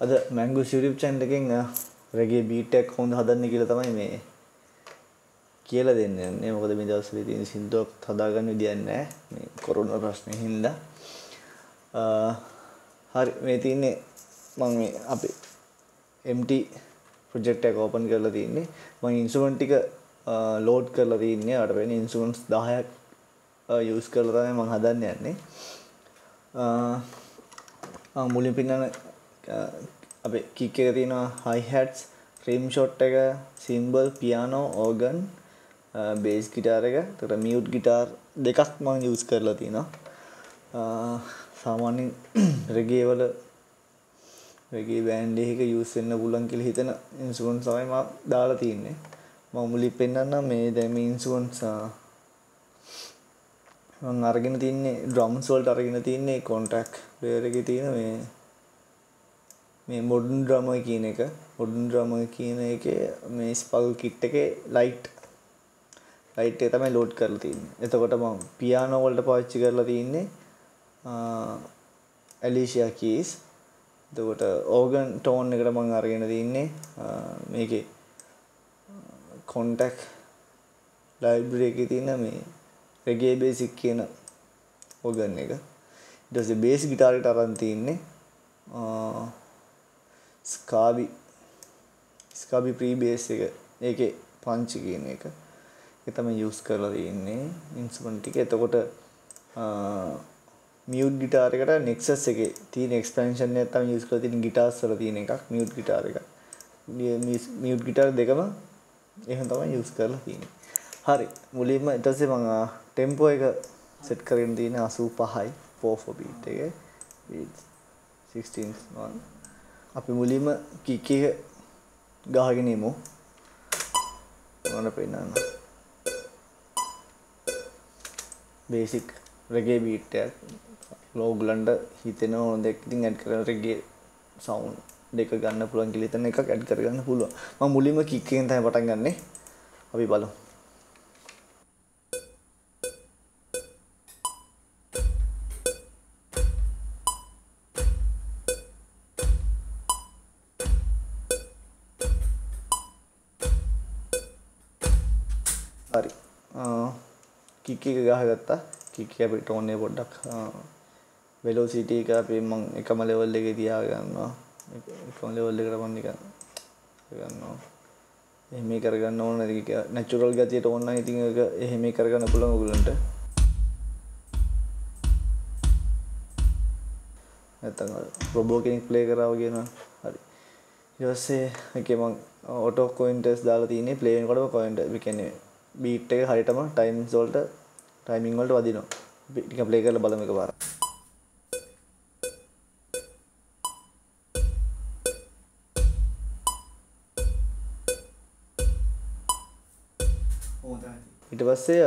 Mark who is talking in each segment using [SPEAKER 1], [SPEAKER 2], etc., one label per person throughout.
[SPEAKER 1] අද මැංගු ශිරිප් චැන්ඩ එකෙන් රැගේ බීටක් හොඳ හදන්න කියල තමයි මේ කියල දෙන්න. න්නේ මොකද මේ දවස්වල තියෙන සින්දුවක් හදාගන්න විදියක් නැහැ මේ කොරෝනා ප්‍රශ්නේ හින්දා. හරි මේ තියන්නේ මම මේ අපේ MT ප්‍රොජෙක්ට් එක ඕපන් කරලා තියන්නේ. මම ඉන්ස්ට්‍රුමන්ට් ටික ලෝඩ් කරලා තියන්නේ. අර වෙන ඉන්ස්ට්‍රුමන්ට්ස් 10ක් යූස් කරලා තමයි මම හදන්න යන්නේ. මුලින් පින්නන අපේ කික් එක තියෙනවා හයි හැට්ස් ක්‍රීම් ෂොට් එක cymbal piano organ bass guitar එක. තොට මියුට් ගිටාර් දෙකක් මං යස් කරලා තියෙනවා. සාමාන්‍යෙන් රෙගේවල රගේ බෑන්්ඩේක යුස්සෙන්න්න පුලන් කියල හිතන ඉන්සුවන් සමයිම දාලා තියන්නේ. මමුලි පෙන්න්න මේ දැම ඉන්සුවන්සා අරගෙන තින්නේ ඩ්‍රම්ස්වල්ට අරගෙන තින්නේ කොන්ටක් බේරක තියෙන මේ මේ මොඩන් ඩ්‍රම කියන එක මොඩන් ඩ්‍රම කියන එක මේ ස්පල් කිට් එක ලයිට් ලයිට් එක තමයි ලෝඩ් කරලා තින්නේ එතකොට මම පියානෝ වලට පාවිච්චි කරලා තින්නේ ඇලිෂියා කීස් එතකොට ඕගන් ටෝන් එකට මම අරගෙන තින්නේ මේකේ කොන්ටැක් ලයිබ්‍රරි එකේ තියෙන මේ රෙගේ බේසික් කියන ඕගන් එක. ඊට පස්සේ බේස් ගිටාරයට අරන් තින්නේ ස්කාබි ස්කාබි ප්‍රීබේස් එක ඒකේ පංචි කියන එක ඒ තමයි යූස් කරලා තියෙන්නේ ඉන්ස්ට්‍රුමන්ට් ටික. එතකොට මියුට් ගිටාර් එකට Nexus එකේ තියෙන එක්ස්පැන්ෂන් එක තමයි යූස් කරලා තියෙන ගිටාර්ස් වල තියෙන එකක් මියුට් ගිටාර් එක. මියුට් ගිටාර් දෙකම එහෙම තමයි යූස් කරලා තියෙන්නේ. හරි මුලින්ම ඊට පස්සේ මම ටෙම්පෝ එක සෙට් කරගෙන තියෙන 85යි 44 බීට් එකේ බීට් 16 1 අපි මුලින්ම කික් එක ගහගෙන ඉමු. ඕන පෙන්නන්න. බේසික් රගේ බීට්ටයක් ලෝගලන්ට හිතෙන ඕන දෙක් ඉතින් ඇඩ් කර රගේ සවුන් දෙක ගන්න පුළුවන් කිලිතන එක ඇඩ් කරගන්න පුළුවන්. මම මුලින්ම කික් එකෙන් තමයි පටන් ගන්නෙ. අපි බලමු. හරි. කික් එක ගහගත්තා කික් එක අපිට ඕනේ පොඩ්ඩක් වෙලෝසිටි එක අපි මම එකම ලෙවල් එකේ තියාගන්නවා එකම ලෙවල් එකට මම නිකන් ගන්නවා. එහෙම කරගන්න ඕන නැචරල් ගතියට ඕන නම් ඉතින් ඒක එහෙම කරගන්න පුළුවන් ඔයගලන්ට නැත්තම් රොබෝ කෙනෙක් ප්ලේ කරා වගේ නෝ හරි. ඊට පස්සේ එකේ මම ඔටෝ කොයින්ටර්ස් දාලා තියෙන්නේ. ප්ලේ වෙනකොටම කොයින්ටර් ඒ කියන්නේ බීට් එක හරියටම ටයිම්ස් වලට ටයිමින් වලට වදිනවා. ටික ප්ලේ කරලා බලමු එකපාර. ඊට පස්සේ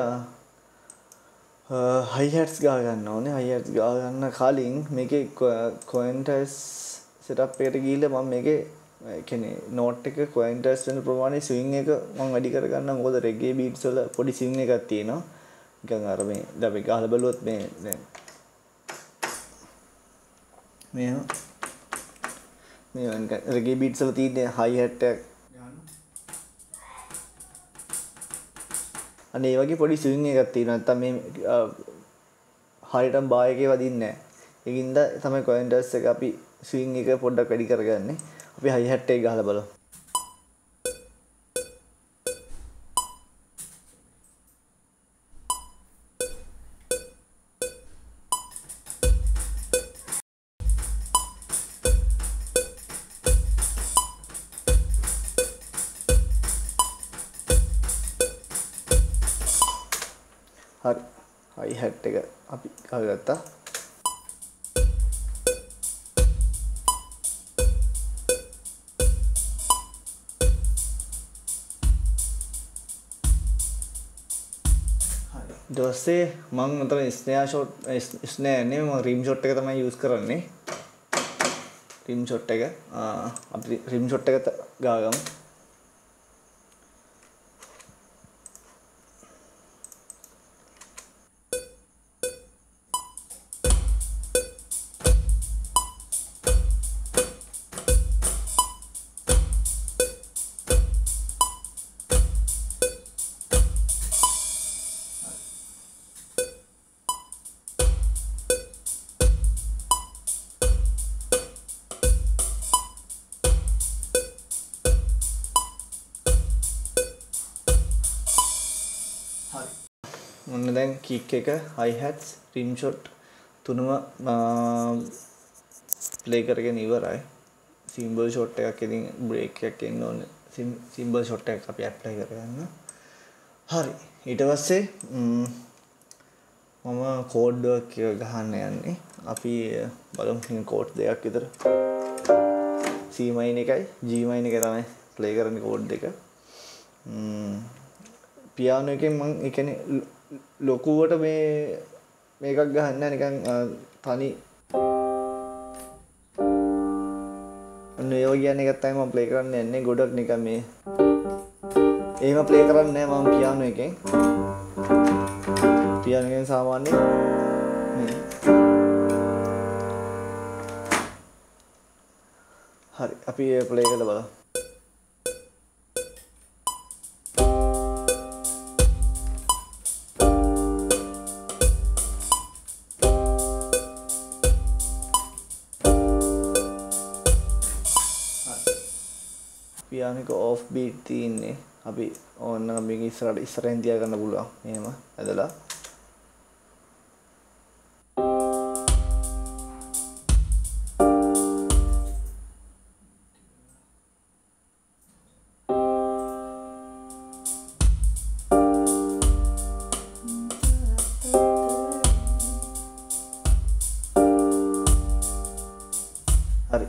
[SPEAKER 1] හයි හැට්ස් ගා ගන්න ඕනේ. හයි හැට්ස් ගා ගන්න කලින් මේකේ කොයින්ටර්ස් සෙටප් එකට ගිහිල්ලා මම මේකේ කියන්නේ නෝට් එක කොයින්ටර්ස් වෙන ප්‍රමාණය ස්විං එක මම වැඩි කරගන්න මොකද රෙගේ බීට්ස් වල පොඩි ස්විං එකක් තියෙනවා. නිකන් අර මේ දැන් අපි ගහලා බලුවොත් මේ දැන් මේ මේ රෙගේ බීට්ස් වල තියෙන හයි හැට් එක අනේ ඒ වගේ පොඩි ස්විං එකක් තියෙනවා. නැත්තම් මේ හරියටම බා එකේ වදින්නේ නැහැ. ඒකින්ද තමයි කොයින්ටර්ස් එක අපි ස්විං එක පොඩ්ඩක් වැඩි කරගන්නේ. අපි හයි හැට් එක ගහලා බලමු. හරි හයි හැට් එක අපි ගහගත්තා ඊට පස්සේ මම උතන ස්නේයා ෂොට් ස්නේයා නේ මම රිම් ෂොට් එක තමයි යූස් කරන්නේ. රිම් ෂොට් එක අපි රිම් ෂොට් එක ගාගමු. දැන් කික් එක හයිහැට්ස් රිම් ෂොට් තුනම ප්ලේ කරගෙන ඉවරයි. සිම්බල් ෂොට් එකක් ඉතින් බ්‍රේක් එකක් එන්න ඕනේ. සිම්බල් ෂොට් එකක් අපි ඇප්ලයි කරගන්න. හරි. ඊට පස්සේ මම කෝඩ් වර්ක් එක ගහන්න යන්නේ. අපි බලමු කෝඩ් දෙකක් විතර. C මයින් එකයි G මයින් එක තමයි ප්ලේ කරන්නේ කෝඩ් දෙක. පියානෝ එකෙන් මං ඒ කියන්නේ ලොකුවට මේ මේකක් ගහන්න නිකන් තනි. ඔන්න ඒ වගේ කියන්නේ එකක් තමයි මම ප්ලේ කරන්න යන්නේ. ගොඩක් නිකන් මේ. එහෙම ප්ලේ කරන්නේ නැහැ මම පියානෝ එකෙන්. පියානෝ එකෙන් සාමාන්‍යයෙන් හරි අපි ප්ලේ කරලා බලමු. පියානික ඕෆ් බීට් තියෙන්නේ. අපි ඕන්න මේක ඉස්සරහට ඉස්සරහින් තියාගන්න පුළුවන්. එහෙම ඇදලා. හරි.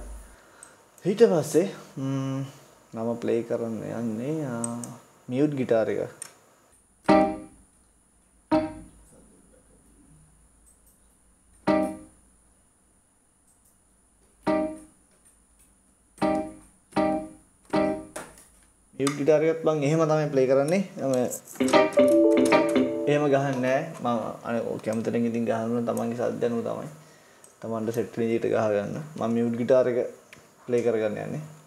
[SPEAKER 1] ඊට පස්සේ මම ප්ලේ කරන්න යන්නේ මියුට් ගිටාර එක. මියුට් ගිටාර එකත් මම එහෙම තමයි ප්ලේ කරන්නේ. මම එහෙම ගහන්නේ නැහැ. මම අනේ කැමතිෙන් ඉතින් ගහනවා තමන්ගේ සද්ද අනුව තමයි. තමන්ට සෙට් විදිහට ගහ ගන්න මම මියුට් ගිටාර එක ප්ලේ කරගන්න යන්නේ.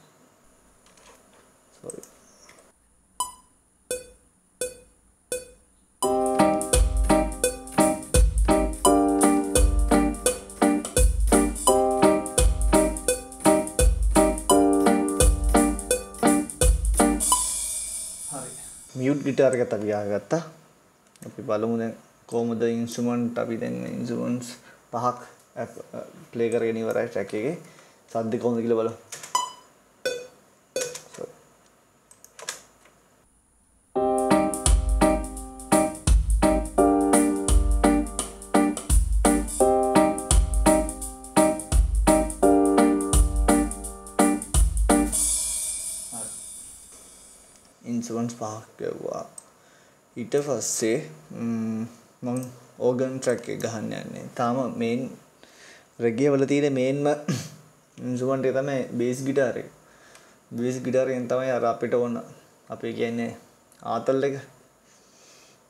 [SPEAKER 1] Sorry මියුට් ගිටාර එකත් අපි ආගත්තා අපි බලමු දැන් කොහොමද ඉන්ස්ට්‍රුමන්ට් අපි දැන් ඉන්ස්ට්‍රුමන්ට්ස් පහක් ප්ලේ කරගෙන ඉවරයි ට්‍රැක් එකේ. සද්ද කොහොමද කියලා බලමු. ඉන්සුවන්ස් පහක් ගැව්වා. ඊට පස්සේ මං ඕගන් ට්‍රැක් එක ගහන්න යන්නේ. තාම මේන් රෙගේ වල තියෙන මේන්ම ඉන්සුමන්ට් එක තමයි බේස් ගිටාර එක. බේස් ගිටාර එකෙන් තමයි අර අපිට ඕන. අපි කියන්නේ ආතල් එක.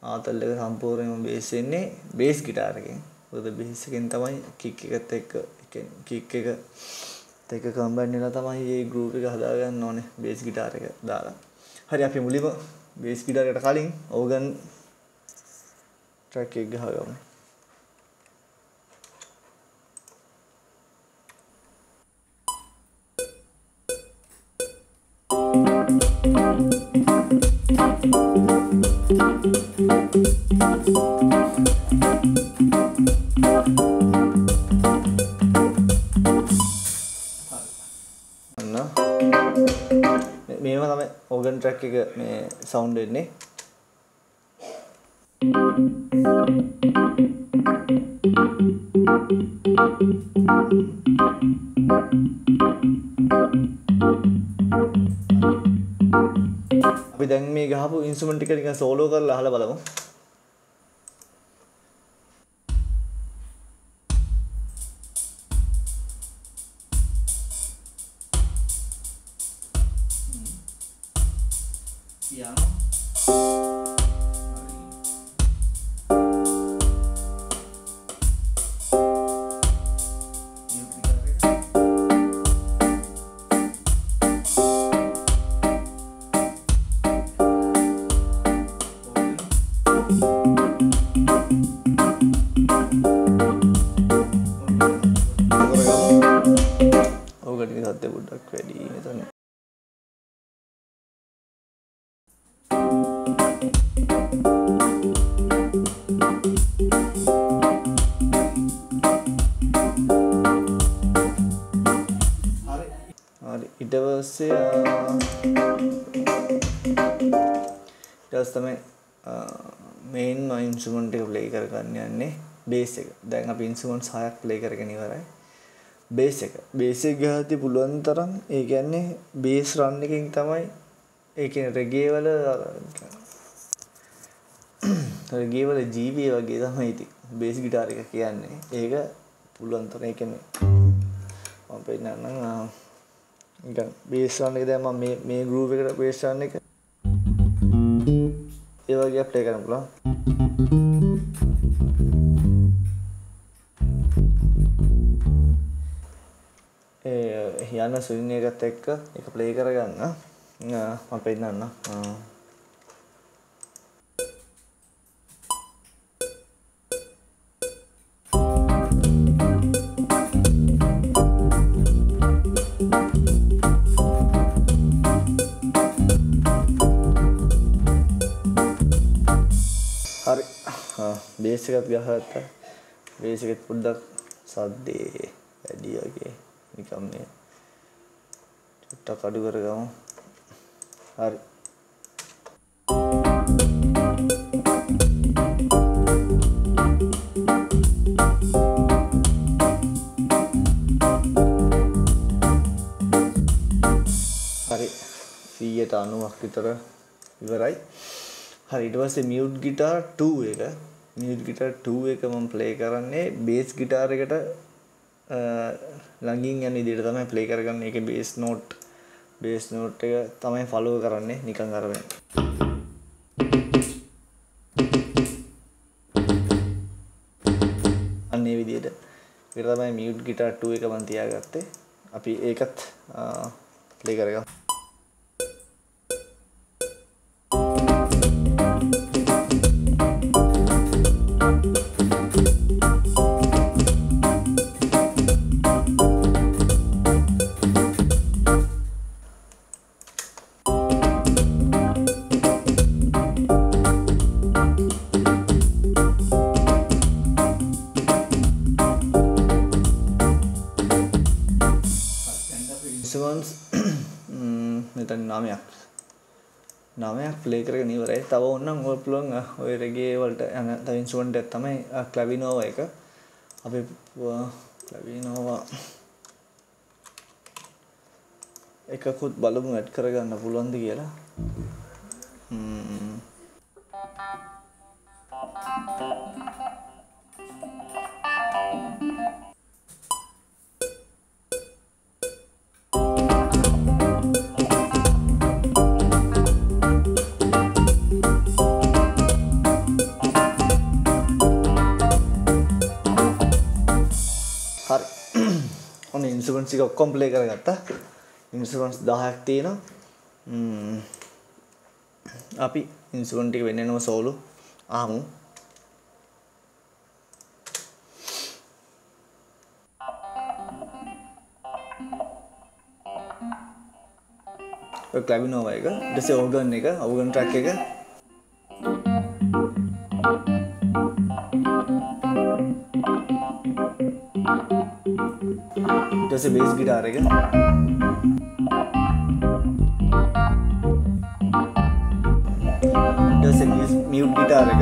[SPEAKER 1] ආතල් එක සම්පූර්ණයෙන්ම බේස් වෙන්නේ බේස් ගිටාර එකෙන්. මොකද බේස් එකෙන් තමයි කික් එකත් එක්ක කික් එක එක කම්බයින් වෙලා තමයි මේ ගෲප් එක හදාගන්න ඕනේ බේස් ගිටාර එක දාලා. හරි අපි මුලින්ම බේස් ගිටාරයට කලින් ඕගන් ට්‍රැක් එක ගහගමු. අන්න ඕගන් ට්‍රැක් එක මේ සවුන්ඩ් වෙන්නේ. අපි දැන් මේ ගහපු ඉන්ස්ට්‍රුමන්ට් ටික නිකන් සෝලෝ කරලා අහලා බලමු. මේන් ඉන්ස්ට්‍රුමන්ට් එක ප්ලේ කරගන්න යන්නේ බේස් එක. දැන් අපි ඉන්ස්ට්‍රුමන්ට්ස් හයක් ප්ලේ කරගෙන ඉවරයි. බේස් එක. බේස් එක ගහද්දි පුළුවන් තරම් ඒ කියන්නේ බේස් රන් එකකින් තමයි ඒ කියන්නේ රෙගේ වල රෙගේ වල GB වගේ තමයි ඉතින් බේස් ගිටාර එක කියන්නේ. ඒක පුළුවන් තරම් ඒ කියන්නේ මම පෙන්නන්නම් නිකන් බේස් රන් එක දැන් මම මේ මේ ගෲප් එකට බේස් රන් එක ඒ වගේ ප්ලේ කරන්න පුළුවන්. ඒ යන ස්විං එකත් එක්ක එක ප්ලේ කරගන්න මම පෙන්නන්න. බේස් එකත් ගහගත්තා. බේස් එකෙත් පොඩ්ඩක් සද්දේ වැඩි වගේ නිකම් මේ චුට්ටක් අඩු කරගමු. හරි. හරි 190ක් විතර ඉවරයි. හරි ඊට පස්සේ මියුට් ගිටාර් 2 එක මියුට් ගිටාර් 2 එක මම ප්ලේ කරන්නේ බේස් ගිටාර් එකට ළඟින් යන විදිහට තමයි ප්ලේ කරගන්නේ. ඒකේ බේස් නෝට් බේස් නෝට් එක තමයි ෆලෝ කරන්නේ නිකන් අර වෙන. අන්න ඒ විදිහට. ඒක තමයි මියුට් ගිටාර් 2 එක මම තියාගත්තේ. අපි ඒකත් ප්ලේ කරගමු. නමයක් ප්ලේ කරගෙන ඉවරයි. තව ඕනනම් ඔය පුළුවන් ඔය රෙගේ වලට යන තව ඉන්ස්ට්‍රුමන්ට් එකක් තමයි ක්ලැවිනෝවා එක. අපි ක්ලැවිනෝවා එකකුත් බලමු ඇඩ් කරගන්න පුළුවන්ද කියලා. ම්ම් හරි ඔන්න ඉන්ස්ට්‍රුමන්ට්ස් එක ඔක්කොම ප්ලේ කරගත්තා. ඉන්ස්ට්‍රුමන්ට්ස් 10ක් තියෙනවා. අපි ඉන්ස්ට්‍රුමන්ට් එක වෙන්නම සෝලු. ආමු. ඔය ක්ලැවිනෝවා එක ඊට පස්සේ ඕගන් එක ඕගන් ට්‍රැක් එක. ඊට පස්සේ බේස් ගිටාර එක ඊට පස්සේ මියුට් ගිටාර එක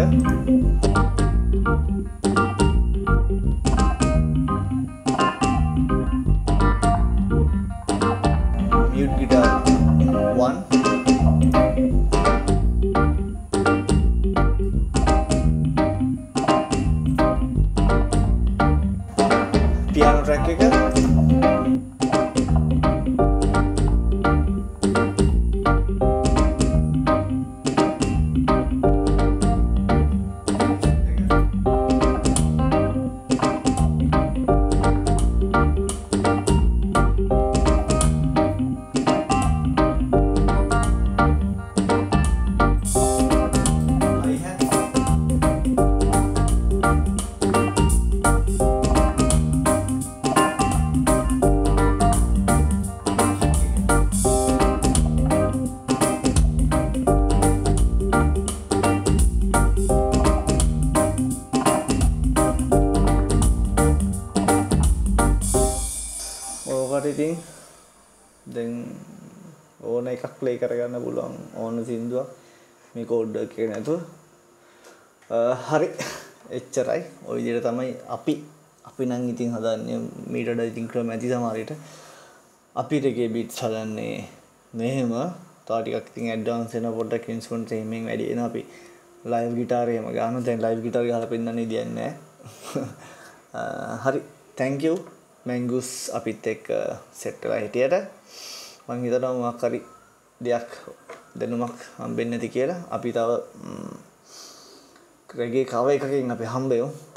[SPEAKER 1] මියුට් ගිටාර 1 පියානෝ ට්‍රැක් එක ප්ලේ කරගන්න පුළුවන් ඕන සින්දුවක්. මේ කෝඩ් එක නැතුව. හරි. එච්චරයි. ඔය විදිහට තමයි අපි අපි නම් ඉතින් හදන්නේ මීට වඩා ඉතින් ක්‍රම ඇති සමහරවිට අපිට එකේ බීට්ස් හදන්නේ මෙහෙම. තව ටිකක් ඉතින් ඇඩ්වාන්ස් වෙන පොඩ්ඩක් ඉන්ස්ට්‍රුමන්ට්ස් එහෙමෙන් වැඩි වෙනවා අපි ලයිව් ගිටාර් එහෙම ගන්න. දැන් ලයිව් ගිටාර් ගහලා පෙන්නන්නේ දෙන්නේ නැහැ. හරි. Thank you. මැංගුස් අපිත් එක්ක සෙට් වෙලා හිටියට. මං හිතනවා මොකක් හරි දෙයක් දැනුමක් හම්බෙන්නේ නැති කියලා. අපි තව රෙගේ කව එකකින් අපි හම්බෙමු.